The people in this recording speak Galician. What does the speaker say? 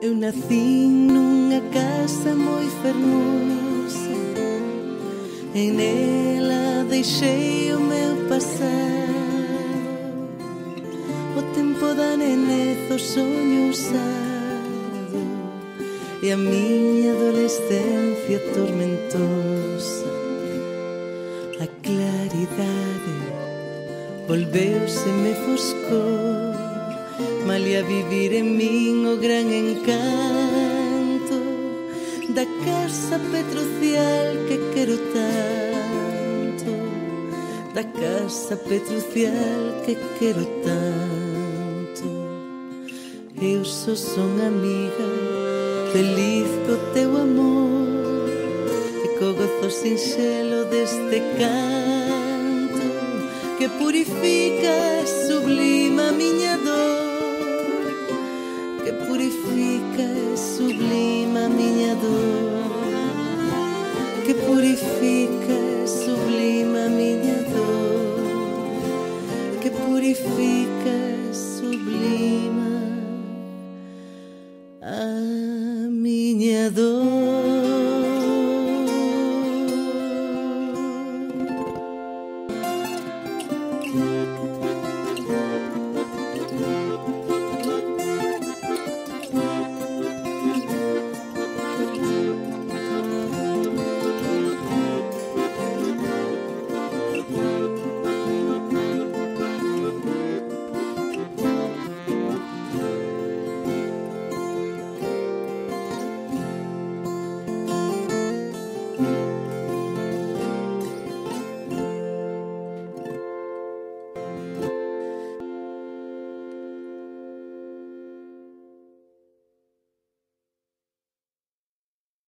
Eu nacín nunha casa moi fermosa. E nela deixei o meu pasado. O tempo da nenez, o soño usado E a miña adolescencia tormentosa. A claridade volveuse me foscou Malia vivir en min o gran encanto Da casa petrucial que quero tanto. Da casa petrucial que quero tanto. Eu só son amiga feliz co teu amor E co gozo sinxelo deste canto Que purificas purifica, sublima minha dor. Que purifica, sublima minha dor. Que purifica, sublima. Ah.